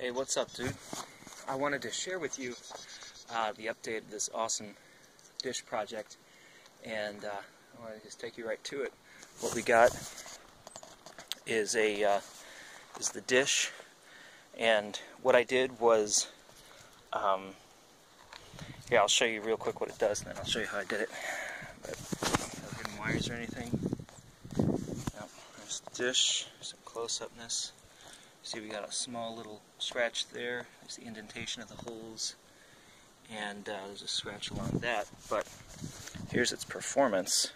Hey, what's up, dude? I wanted to share with you uh, the update of this awesome dish project, and uh, I want to just take you right to it. What we got is a uh, is the dish, and what I did was, um, yeah, I'll show you real quick what it does, and then I'll show you how I did it. But no hidden wires or anything. Yep, there's the dish, some close-upness. See, we got a small little scratch there. There's the indentation of the holes, and uh, there's a scratch along that. But here's its performance.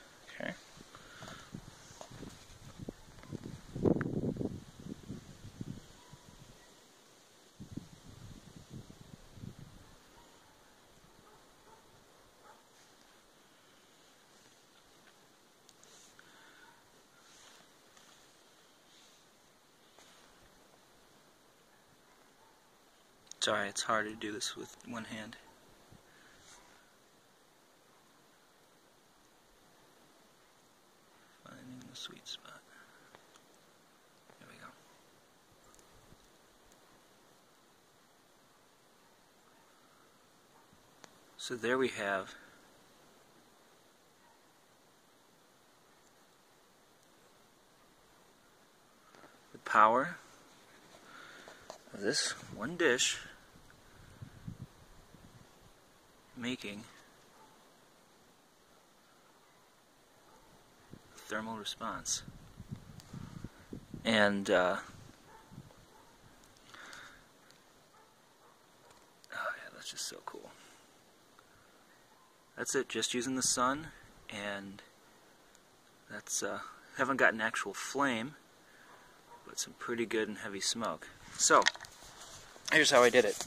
Sorry, it's hard to do this with one hand. Finding the sweet spot. There we go. So there we have the power of this one dish making thermal response. And uh, oh yeah, that's just so cool. That's it, just using the sun, and that's uh, haven't got an actual flame, but some pretty good and heavy smoke. So, here's how I did it.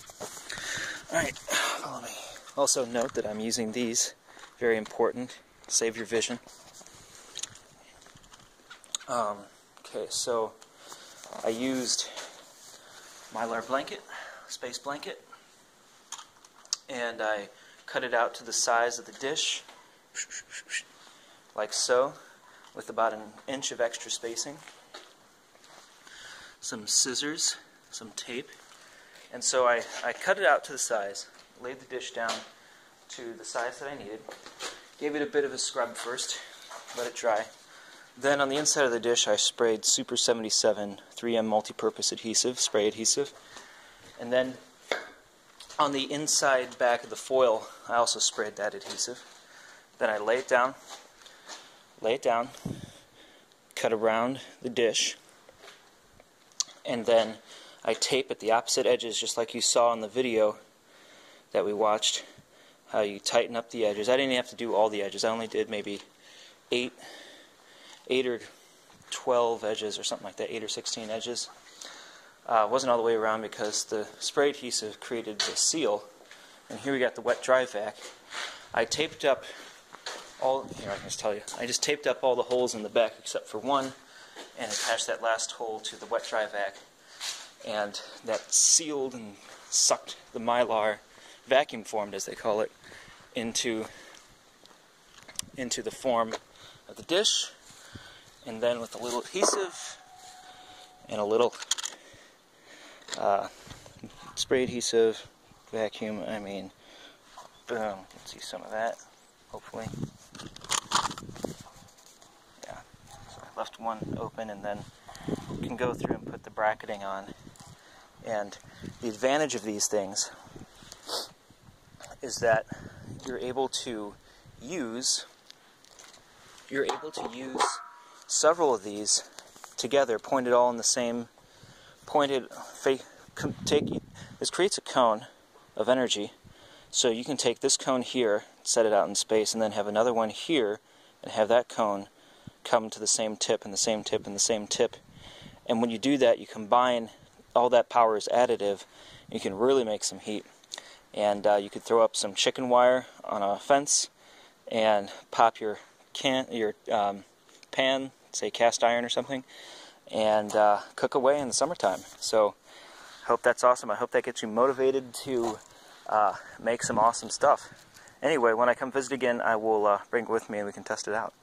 Alright, follow me. Also note that I'm using these, very important, save your vision. Um, okay, so I used mylar blanket, space blanket, and I cut it out to the size of the dish, like so, with about an inch of extra spacing. Some scissors, some tape, and so I, I cut it out to the size laid the dish down to the size that I needed, gave it a bit of a scrub first, let it dry. Then on the inside of the dish I sprayed Super 77 3M multi-purpose adhesive, spray adhesive. And then on the inside back of the foil I also sprayed that adhesive. Then I lay it down, lay it down, cut around the dish, and then I tape at the opposite edges just like you saw in the video that we watched, how you tighten up the edges. I didn't have to do all the edges. I only did maybe eight, eight or 12 edges or something like that, eight or 16 edges. Uh, wasn't all the way around because the spray adhesive created the seal. And here we got the wet dry vac. I taped up all, here I can just tell you, I just taped up all the holes in the back except for one and attached that last hole to the wet dry vac. And that sealed and sucked the mylar vacuum formed, as they call it, into into the form of the dish, and then with a little adhesive and a little uh, spray adhesive, vacuum. I mean, boom. Let's see some of that. Hopefully, yeah. So I left one open, and then can go through and put the bracketing on. And the advantage of these things is that you're able to use you're able to use several of these together, pointed all in the same pointed take this creates a cone of energy. So you can take this cone here, set it out in space, and then have another one here, and have that cone come to the same tip and the same tip and the same tip. And when you do that, you combine all that power is additive, you can really make some heat and uh, you could throw up some chicken wire on a fence and pop your can your um, pan, say cast iron or something, and uh, cook away in the summertime. So, I hope that's awesome. I hope that gets you motivated to uh, make some awesome stuff. Anyway, when I come visit again, I will uh, bring it with me and we can test it out.